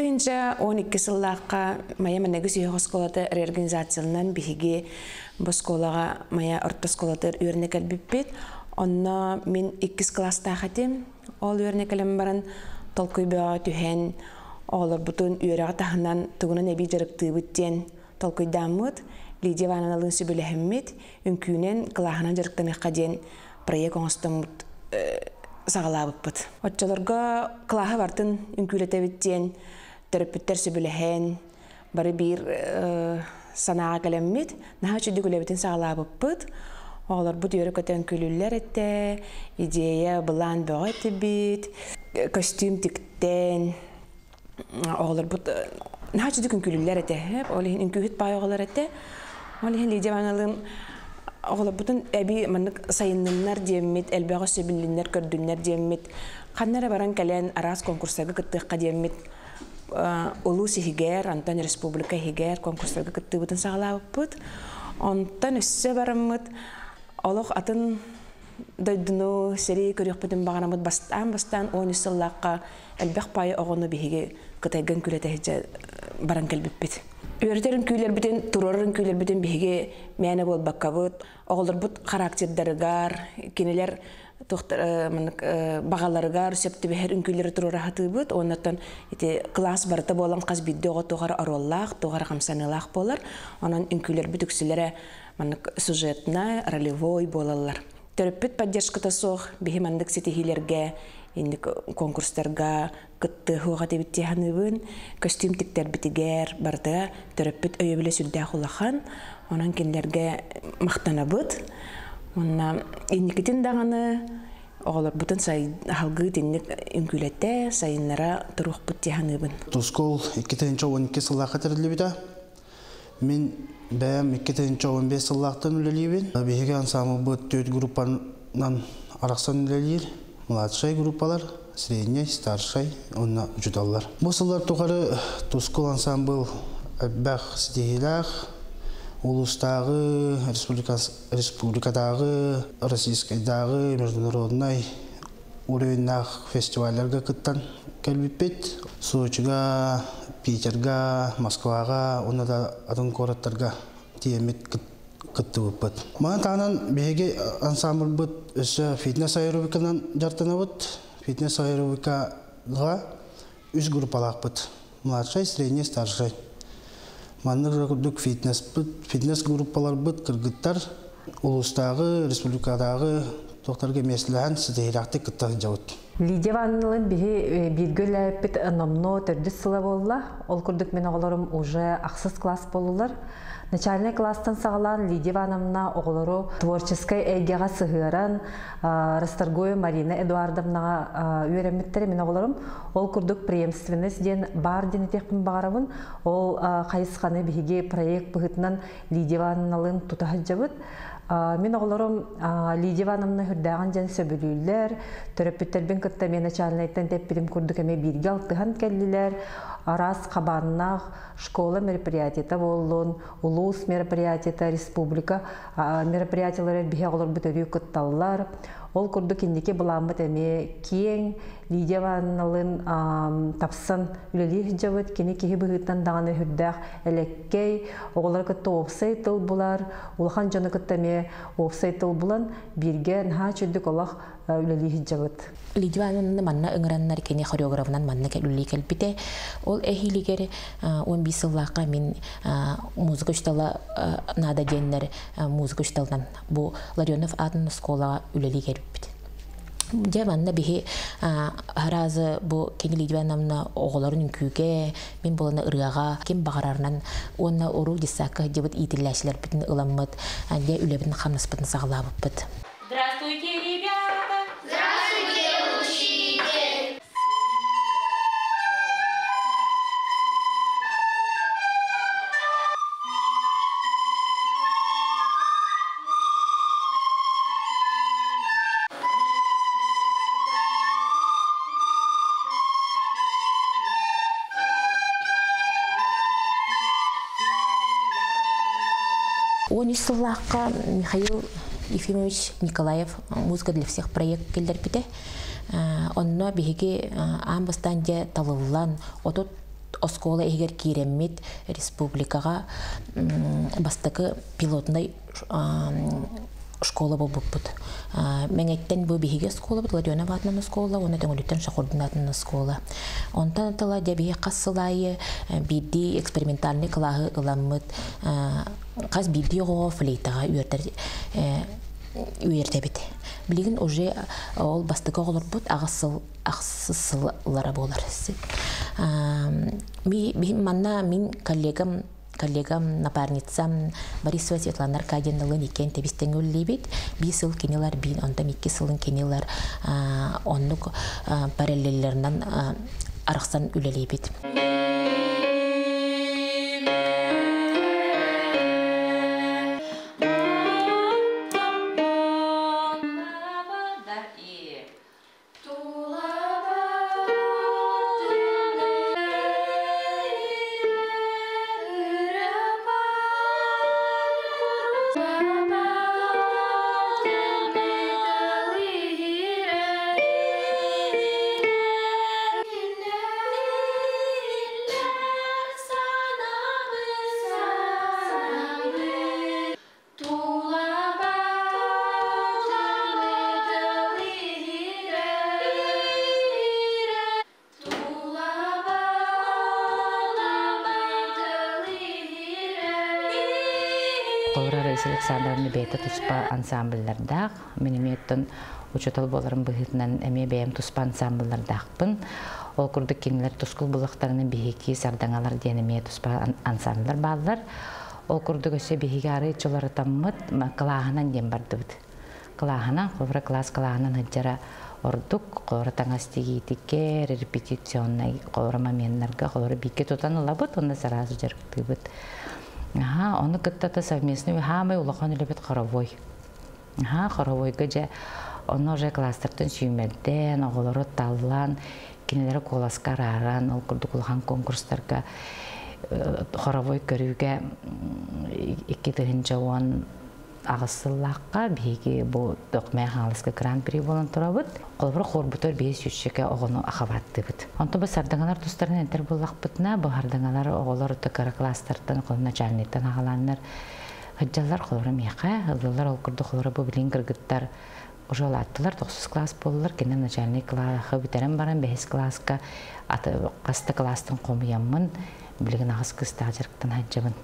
Онча 12 сыллаққа мая мәнегі сүйе сколаты реорганизациялынан биһиги бу сколага мая орто сколаты үйрене кәлбиппит. Онна мен 2 класста хатим. Ол үйрене кәлем баран толкуй бага түһен олар бутун үйрәгә тахынан тугунан эби жарыктыы бүттен толкуй дамыт. Лидия Ивановна сөбіләхіммет, үнкүйінен қылағынан жарықтамаққа ден проект оңыстамыт сағалабыппыт. Отчаларға қылағы бартын үнкүйлетебіттен төрөппүттер сөбіләхен, бары бир санаға кәлеммет, наға чүді күлебітін сағалабыппыт. Олар бұд үйрі көтен күлілер әтті, идея бұлан бұға әтті костюм тіктен, олар бұд наға чүді күн күлілер әтті, олар үнкүйіт бай оғалар әтті, Ол хен лидия ваналым оғла бутун әби маннык сайыннар диеммит, әлбәгә сөбиллиннәр көрдүннәр диеммит. Ханнара баран кәлән арас конкурсага кыттыкка диеммит. Улу сихигер, Антон Республика хигер конкурсага кытты бутун сагалабыппыт. Онтан өссө бараммыт. Олох атын дойдуну сери көрөкпүтүн баганамыт бастан бастан он сыллакка әлбәк пайы огону биһиге кытайган күләтә баран кэлбиппит. Үйөртерін күйлер бітін, тұрорын күйлер бітін біге мәні бол баққабыт, оғылыр бұт характердерігар, кенелер бағаларыгар, сөпті бәхер үнкүйлері тұрор ағаты бұт, оннаттан класс барыта болан оға тоғар ароллақ, тоғар қамсанылақ болар, онан үнкүйлер бүт үксілері сюжетна, ролевой болалар. Төріппіт поддержката соқ, бігі мандық сетихилерге, инде конкурстарга кытты хуга дебитте ханыбын костюм тиктер битигер барда төрөппүт өйөбүле сүрдэ хулахан онан кендерге мактанабыт онна инникитин даганы оголор бутун сай халгы тинник үңкүлетте сайыннара турухпут тиханыбын тускол 2012 сыллака терилибита мен бәм 2015 сыллактан үлелибин биһиге ансамбль бут төт группанан араксан үлелир младший группалар, средний, старший, онна учуталлар. Босылар тухары тускул ансамбл бәх стихилах, улустагы, республикадагы, российскайдагы, международный уровеннах фестивальлерге кыттан келбиппет. Сочига, Питерга, Москвага, онна да атын городтарга тиемет кытты бұппыт. Маған тағынан беге ансамбль бұт өсі фитнес аэробиканан жартына бұт. Фитнес аэробикаға үш группалақ бұт. Младшай, средний, старшай. Маннық жүк фитнес. Фитнес группалар бұт кыргыттар улустағы, республикадағы тоқтарға месіліған сідейрақты кыттағы жауыт. Лидия Ваннылын биһи биргөл әппит номно төрдүс сыла болла. Ол күрдүк мен оголорум уже аксыз класс болулар. Начальный класстан сағалан Лидия Ивановна оғылыру творческой әйгеға сығыран Расторгую Марина Эдуардовнаға үйереметтері мен оғылырым. Ол күрдік преемственность бар ден етекпін бағарабын. Ол қайысқаны біге проект бұғытынан Лидия Ивановналың тұтағы жабыт. Мен оғыларым Лидия Ивановна хүрдәған жан сөбілілер, төрөппеттербен кытта мен начальнайттан теппилим күрдік әме бирге алтыған кәлілер, арас қабаннақ школа мероприятиета болуын, улус мероприятиета, республика мероприятиялары бихе олар бүтөрүү кытталлар. Ол күрдік индеке бұламыт әме кең, Лидия Ванналын тапсан үлелі жабыт, кені кеге бұғыттан дағаны хүрдәқ әлеккей, оғылар күтті опсайтыл бұлар, улахан жоны күттәме опсайтыл бұлан, бирге нха чүрдік олақ үлелі жабыт. Лидия Ванналын манна ыңыраннар кені хореографынан манна кәлүлі кәлбіте, ол әхилігер 15 сыллаққа мен музыка үштала нада деннер музыка үшталдан бұл Ларионов атын сколаға үлелі кәлбіте. Жаманна бихи харазы бу кени лидванамна оголорун күге мен болана ырыга кем багарарынан онна ору дисака дебит итилләшләр битен ыламмыт ande үлебин хамнаспытын саглабыппыт Здравствуйте, он сыллаққа Михаил Ефимович Николаев музыка для всех проект келдер бите. Онно биһиги амбастан же талыллан отот оскола эгер киреммит республикага бастакы пилотный школа болбуппут. Меңеттен бу биһиге школа бут, Ладиона ватнан школа, оны дөңөлүттен шахурдунатын школа. Онтан тала дебиге кассылайы бидди экспериментальный клахы ыламмыт, каз бидди го флейтага үйертер үйертебит. Билигин уже ол бастыка олар бут агысыл агысыллара болар. Би манна мин коллегам коллегам, напарницам Борисова Светлана Аркадьевналын икен тебистен өллебет. Би сыл кенелер бин, онда микки сылын кенелер оннук параллеллеринен арықсан Yeah. Колора Раиса Александровна бейта туспа ансамбльлердақ. Менеметтен учетал боларын бұғытынан әме бәйім туспа ансамбльлердақпын. Ол күрдік кеңілер тускул бұлықтарының бейхеки сардаңалар денеме туспа ансамбльлер балылар. Ол күрдік өсе бейхеки ары чолары таммыт кылағынан дем барды бұд. Кылағынан, қолыра класс кылағынан хыджара ордук, қолыра таңастигитике, репетиционный, қолыра моментларға, қолыра бейке тутан ұлабыт, онда саразы жарықты бұд. Ага, оны кыттата совместный хамай улахан үлебет хоровой. Ага, хоровойга же оны уже класстартын сүймелден, оголору таллан, кинелері коласка раран, ол күрдік улахан конкурстарға хоровой көрүүгө икки тыгын агысыллакка биги бу докмай халыска гран при болон турабыт. Колбур хорбутор бес жүзчеке огону ахабаттыбыт. Онто бу сардаңалар тустарын энтер буллакпытна, бу хардаңалар оголор тыкара класстартан кол начальниктан агаланнар. Хыджалар колбур мияка, хыдылар ол курду колбур бу билин кыргыттар уже аттылар 9 класс болдылар кене начальник классы битерен баран 5 класска аты каста класстын комуяммын билген агыс кыстажырктан хаджабын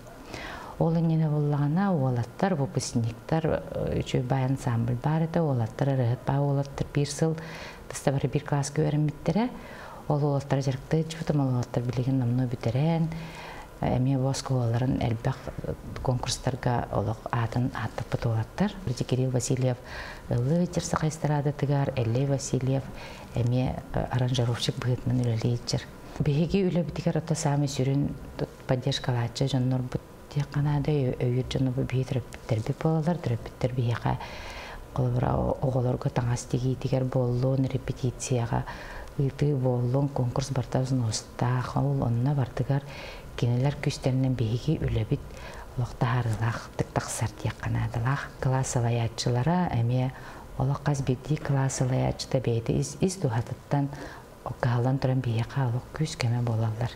Ол инене боллагана олаттар выпускниктар үчү баян ансамбль бар эте олаттар рыгыт ба олаттар бир сыл тыста бары бир класска өремиттере ол олаттар жарыкты чутум олаттар билеген намно битерен эми босколарын элбак конкурстарга олок атын аттыппыт олаттар бирди кирилл васильев ылы жерсе кайстарады тыгар эллей васильев эми аранжировщик быытмын үлелейчер биһиги үле битигер ота сами сүрүн поддержкалаачы жоннор бут тиек канада өйүр жону бу биитер би болалар төрөппүттер биһига колбура оголорго таңас тигиитигер боллун репетицияга ыйты боллун конкурс бартабызын остаах ол онна бартыгар кинелер күстеринен биһиги үлебит олохтаарылах тыктаксар тиек канадылах класс алаячылара эме олокказ бирди класс алаячыта бейти ис тухатыттан оккаалан туран биһига олох күс кеме болалар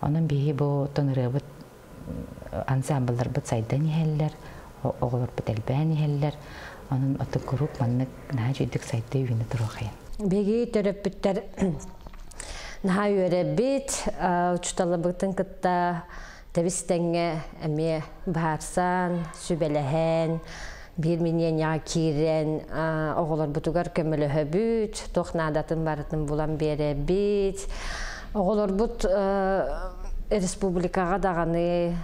онун биһи бу тонырыбыт ансамбльлар бут сайдан иһеллер оголор бут элбээн иһеллер онун ото групп маннык наа жүйдүк сайда үйүнө турухайын Беги төрөппүттер наха үйөребит, учталабытын кытта тебистеңе эме барсан, сүбелехен, бир минен я кирен, оголор бутугар көмөлөһөбүт, тохнадатын барытын булан беребит. Оголор бут республикага даганы,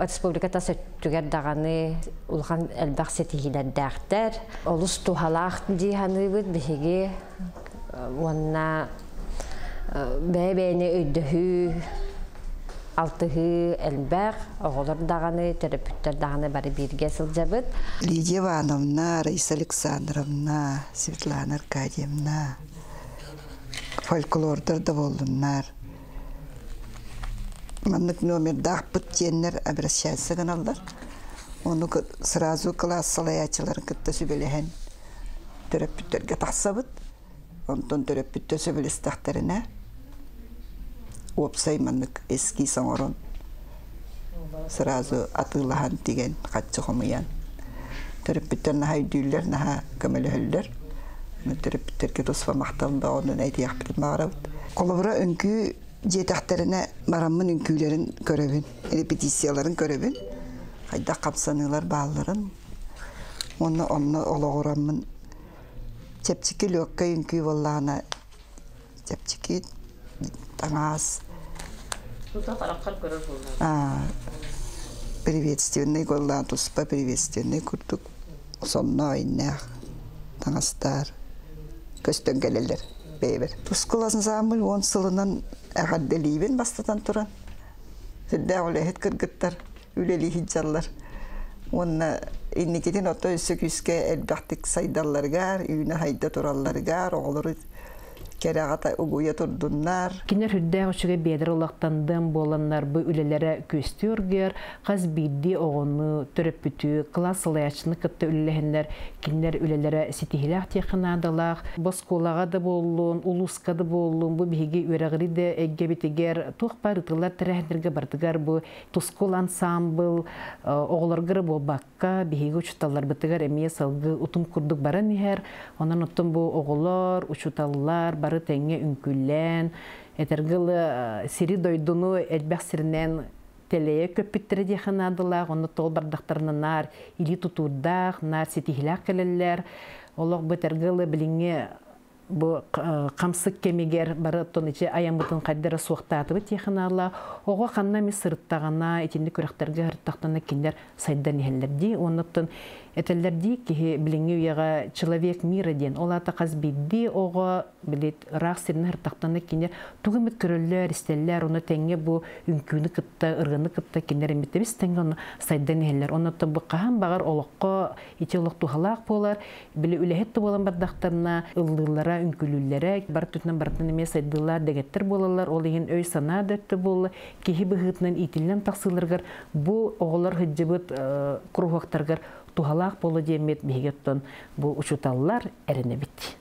республиката сөттүгер даганы улхан элбак сетихилердäхтер. Олус тухалаах диханыбыт биһиги уанна бәбәне өйдөһү алтыһы элбәк оголор даганы терапевттер даганы бары бирге сылжабыт. Лидия Ивановна, Раиса Александровна, Светлана Аркадьевна, фольклордар да болдунар. Маннык номер дахпыт теннер обращаться каналдар. Оны сразу класс салаячыларын кытта сүбелеген терапевттерге тахсабыт. Онтон терапевттер сөбелестахтарына. опсай маннык эски соңорон сразу атылахан тиген катчохомуян терапиттер наха үйдүйлер наха көмөлөһөллөр терапиттерге тосфа мактал багонун айтыяхпитин багарабыт колобура үңкүү жетахтерине бараммын үңкүүлерин көрөбүн репетицияларын көрөбүн хайда капсанылар бааларын онно онно ологораммын чепчики легкая үңкүү боллаана чепчики таңаас А, приветственный голлан туспа приветственный курдук сонно айнах таңастар көстөн бейбер тускуласын саамыл он сылынан агадделибин бастатан туран сидде олехет кыргыттар үлели хиджаллар онна инникитин ото өссө күскө элбахтик сайдалларгар үйүнө хайда туралларгар оголору керагата угуя турдуннар. Кинер хүддә учуга бедер улактандым боланнар бу үлеләре көстүргер, кыз бидди огону төрөпүтү, класс лаячны кытты үлеләһеннәр, кинер үлеләре ситихилах технадалах, босколага да боллун, улуска да боллун, бу биги үрәгри дә эгге битегер, тух парытылар бардыгар бу тускул ансамбл, огларгыр бу бакка биги учталар битегер эмие салгы утум курдук баран нихер, онан утум бу оглар, учуталлар, бары тәңе үңкүллән, этергылы сири дойдуну элбәк сирнен телее көппиттері дейхін адылақ, оны тол бардақтарына нар или тутурдақ, нар сетихилақ келелер, олық бөтергілі біліңе бу камсык кемигер бары тон ичи аямытын кайдара суактатыбы технала ого ханна ми сырыттагана итинди көрөктөргө хырттактана киндер сайдан ихеллерди онуттан этеллерди ки билинги уяга человек мира ден олата казбидди ого билет рак сирин хырттактана киндер тугумит көрөллөр истеллер уну теңге бу үңкүнү кытта ыргыны кытта киндер эмитебиз теңге ону сайдан ихеллер онуттан бу кахан багар олокко ичи олок тухалаак болар били үлехетти болан бардактарына ылдылара үңкүлүлләре бар түтнен бартын эме сайдылар дегеттер болалар ол иген өй сана дөттө болла кихи быгытнан итилен таксыларгар бу оголор хыджыбыт кругоктаргар тухалаак болу диемет бигеттон бу учуталлар эренебит